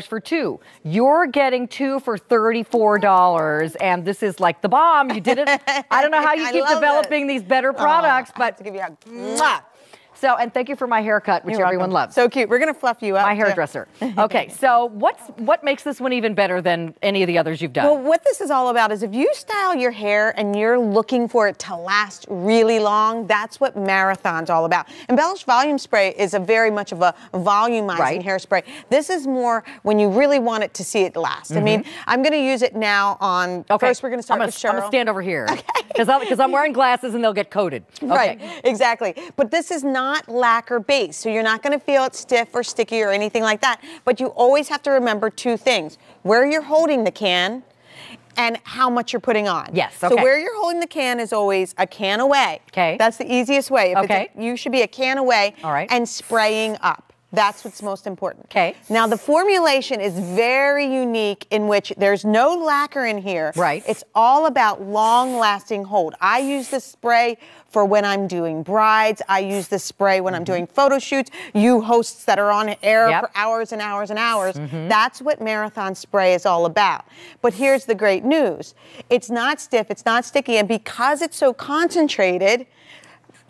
for two. You're getting two for $34 and this is like the bomb. You did it. I don't know how you keep developing these better products, I have but to give you a. Mwah. So, and thank you for my haircut, which You're everyone welcome. loves. So cute. We're gonna fluff you up. my hairdresser. Okay, so what's what makes this one even better than any of the others you've done? Well, what this is all about is if you style your hair and you're looking for it to last really long, that's what Marathon's all about. Embellish Volume Spray is a very much of a volumizing Right. hairspray. This is more when you really want it to see it last. I mean, I'm going to use it now on. Mm-hmm. okay, First, we're going to start I'm with gonna, I'm gonna stand over here because because I'm wearing glasses and they'll get coated. Okay. Right, exactly. But this is not lacquer based, so you're not going to feel it stiff or sticky or anything like that. But you always have to remember two things where you're holding the can and how much you're putting on. Yes, Okay. So where you're holding the can is always a can away. Okay. That's the easiest way. If it's a- Okay. you should be a can away All right. and spraying up. That's what's most important. Okay. Now the formulation is very unique in which there's no lacquer in here. Right. It's all about long lasting hold. I use this spray for when I'm doing brides. I use this spray when I'm doing photo shoots. You hosts that are on air Mm-hmm. Yep. Mm-hmm. for hours and hours and hours. That's what marathon spray is all about. But here's the great news. It's not stiff, it's not sticky, and because it's so concentrated,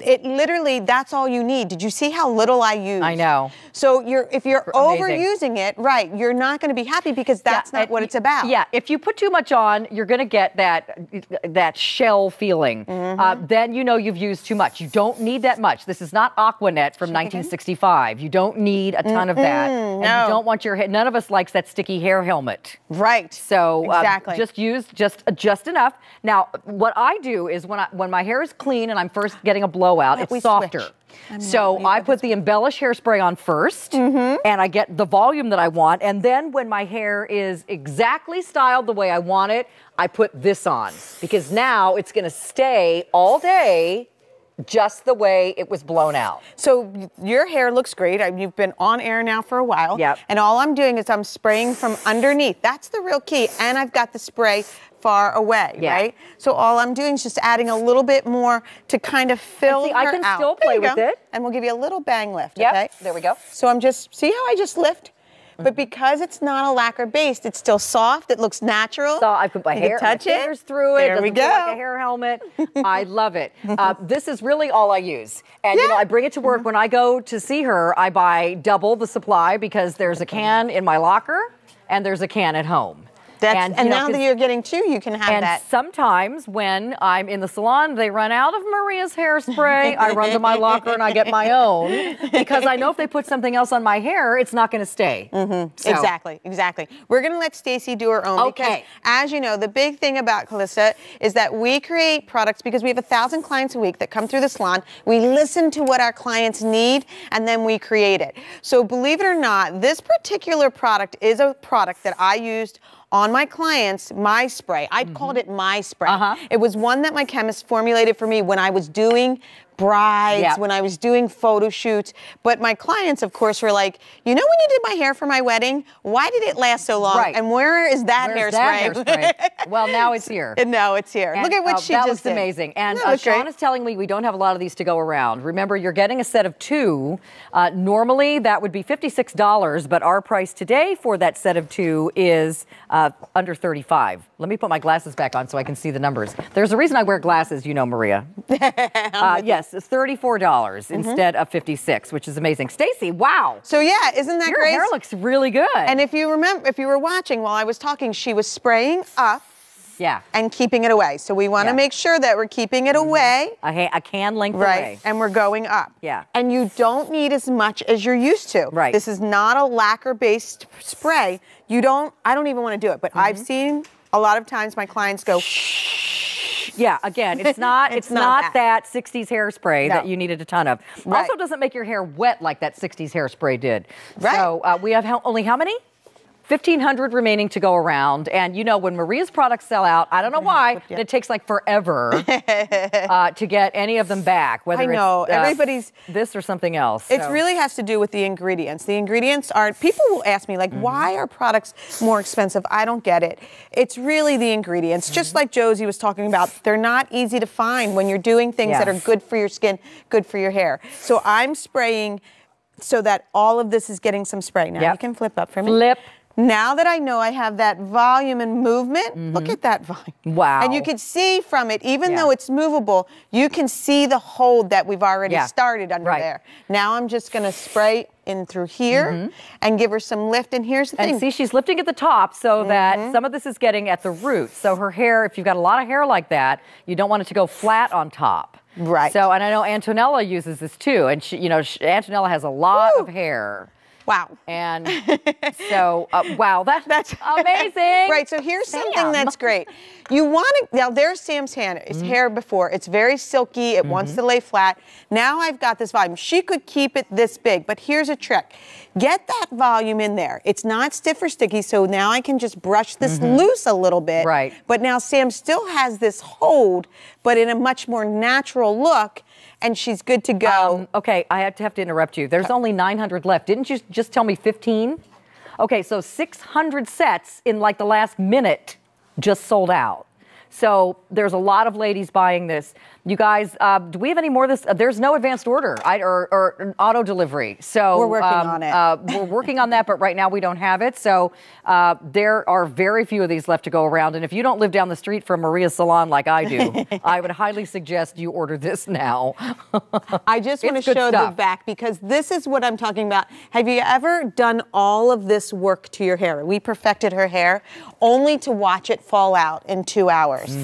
it literally that's all you need. Did you see how little I use? I know. So you're if you're Amazing. overusing it, right, you're not going to be happy because that's Yeah, not and what y- it's about. Yeah, if you put too much on, you're going to get that that shell feeling. Mm-hmm. Uh, then you know you've used too much. You don't need that much. This is not Aqua Net from 1965. You don't need a ton of that, and no. you don't want your hair. None of us likes that sticky hair helmet. Right. So uh, exactly. just use just just enough. Now, what I do is when I when my hair is clean and I'm first getting a blowout, Don't it's softer. switch? I'm So I put the embellish hairspray on 1st Mm-hmm. and I get the volume that I want. And then when my hair is exactly styled the way I want it, I put this on because now it's going to stay all day just the way it was blown out. So your hair looks great. I- You've been on air now for a while. Yep. And all I'm doing is I'm spraying from underneath. That's the real key. And I've got the spray far away, Yeah. right? So all I'm doing is just adding a little bit more to kind of fill see, I can out. still play with go. it. And we'll give you a little bang lift, Yep, okay? there we go. So I'm just, see how I just lift? But because it's not a lacquer based, it's still soft. It looks natural. So I put my You hair, touch my it. fingers through it. There we doesn't like go. a hair helmet. I love it. Uh, this is really all I use, and you know I bring it to work when I go to see her. I buy double the supply because there's a can in my locker and there's a can at home. That's, and, and, you know, now that you're getting two, you can have and that. sometimes when I'm in the salon, they run out of Maria's hairspray. I run to my locker and I get my own because I know if they put something else on my hair, it's not going to stay. Mm-hmm. So- Exactly, exactly. We're going to let Stacy do her own because, Okay. as you know, the big thing about Calista is that we create products because we have a thousand clients a week that come through the salon. We listen to what our clients need and then we create it. So, believe it or not, this particular product is a product that I used on my clients, my spray. I called it my spray. Uh-huh. It was one that my chemist formulated for me when I was doing brides, Yeah. when I was doing photo shoots. But my clients, of course, were like, you know, when you did my hair for my wedding, why did it last so long? Right. And where is that Where's hairspray? that hairspray? well, now it's here. and now it's here. And, Look at what uh, she that just looks did. amazing. And That uh. Sean is telling me we don't have a lot of these to go around. Remember, you're getting a set of two. Uh, normally, that would be $56, but our price today for that set of two is uh, under 35 Let me put my glasses back on so I can see the numbers. There's a reason I wear glasses, you know, Maria. uh, yes, it's $34 Mm-hmm. instead of 56 which is amazing. Stacy, wow. So yeah, isn't that Your great? Your hair looks really good. and if you remember, if you were watching while I was talking, she was spraying up yeah, and keeping it away. So we want to Yeah. make sure that we're keeping it away. a, ha- a can length Right, away. and we're going up. Yeah. And you don't need as much as you're used to. Right. This is not a lacquer-based spray. You don't. I don't even want to do it, but I've Mm-hmm. seen a lot of times my clients go. Yeah, again, it's not it's, It's not not, that. 60s hairspray No. that you needed a ton of. Right. Also doesn't make your hair wet like that 60s hairspray did. Right. So uh, we have how, only how many? 1,500 remaining to go around. And you know, when Maria's products sell out, I don't know why, Yeah. it takes like forever uh, to get any of them back, whether I know, uh, everybody's- this or something else. It So- really has to do with the ingredients. The ingredients are, people will ask me, like, Mm-hmm. why are products more expensive? I don't get it. It's really the ingredients. Mm-hmm. Just like Josie was talking about, they're not easy to find when you're doing things that are good for your skin, good for your hair. So I'm spraying so that all of this is getting some spray. Now Yep. you can flip up for me. Flip. Now that I know I have that volume and movement, look at that volume. Mm-hmm. Wow. And you can see from it, even Yeah. though it's movable, you can see the hold that we've already Yeah. started under Right. there. Now I'm just going to spray in through here and give her some lift. And here's the Mm-hmm. And thing. see, she's lifting at the top so that Mm-hmm. some of this is getting at the root. So her hair, if you've got a lot of hair like that, you don't want it to go flat on top. Right. So, and I know Antonella uses this too. And she, you know, she, Antonella has a lot Woo. of hair. Wow. And so, uh, wow, that, That's amazing. right. So here's something that's great. You want to now. There's Sam's hand. His Mm-hmm. hair before. It's very silky. It wants to lay flat. Now I've got this volume. She could keep it this big, but here's a trick. Get that volume in there. It's not stiff or sticky, so now I can just brush this loose a little bit. Mm-hmm. Right. But now Sam still has this hold, but in a much more natural look, and she's good to go. Um, okay, I have to have to interrupt you. There's only 900 left. Didn't you just tell me 15? Okay, so 600 sets in like the last minute just sold out. So there's a lot of ladies buying this. You guys, uh, do we have any more of this? Uh, there's no advanced order I, or, or auto delivery. So We're working um, on it. Uh, we're working on that, but right now we don't have it. So uh, there are very few of these left to go around. And if you don't live down the street from Maria's salon like I do, I would highly suggest you order this now. I just want to show the back because this is what I'm talking about. Have you ever done all of this work to your hair? We perfected her hair only to watch it fall out in two hours.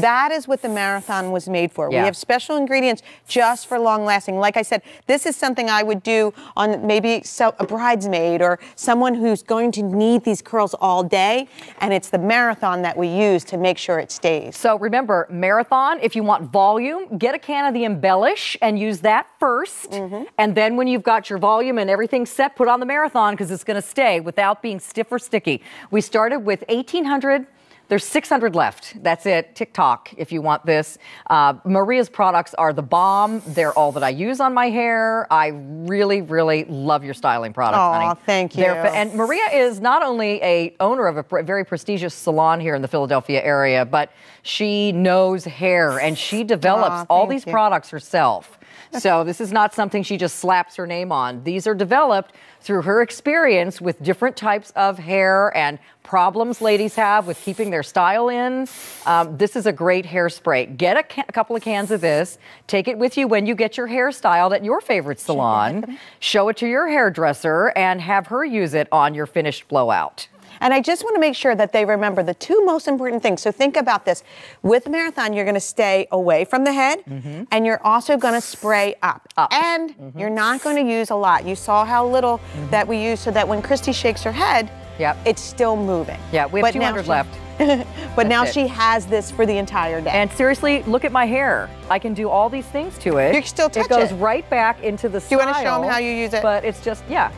That is what the marathon was made for. Yeah. We have special ingredients just for long lasting. Like I said, this is something I would do on maybe so, a bridesmaid or someone who's going to need these curls all day. And it's the marathon that we use to make sure it stays. So remember, marathon, if you want volume, get a can of the embellish and use that 1st Mm-hmm. And then when you've got your volume and everything set, put on the marathon because it's going to stay without being stiff or sticky. We started with 1800. There's 600 left. That's it. TikTok, if you want this. Uh, Maria's products are the bomb. They're all that I use on my hair. I really, really love your styling products, Aw, honey. thank They're you. and Maria is not only a owner of a pr- very prestigious salon here in the Philadelphia area, but she knows hair and she develops Aw, all thank these you. products herself. So this is not something she just slaps her name on. These are developed through her experience with different types of hair and problems ladies have with keeping their style in. Um, this is a great hairspray. Get a, ca- a couple of cans of this. Take it with you when you get your hair styled at your favorite salon. Show it to your hairdresser and have her use it on your finished blowout. And I just want to make sure that they remember the two most important things. So think about this. With marathon, you're going to stay away from the head and you're also going to spray up. Mm-hmm. Up. And Mm-hmm. you're not going to use a lot. You saw how little that we use so that when Christy shakes her head, Yep. it's still moving. Yeah, we have But now 200 she- left. but now it. she has this for the entire day. And seriously, look at my hair. I can do all these things to it. You can still touch It goes it. right back into the Do you wanna show them how you use it? But it's just, yeah.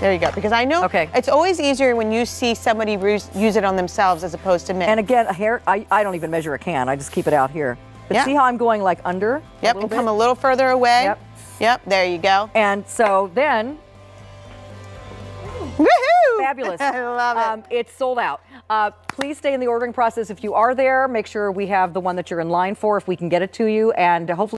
There you go. Because I know Okay. it's always easier when you see somebody use, use it on themselves as opposed to me. And again, a hair, I, I don't even measure a can. I just keep it out here. But Yeah. see how I'm going like under? yep, and bit? come a little further away. Yep. Yep, there you go. And so then, Woohoo! fabulous. I love it. Um, it's sold out. Uh, please stay in the ordering process if you are there. Make sure we have the one that you're in line for if we can get it to you. And hopefully,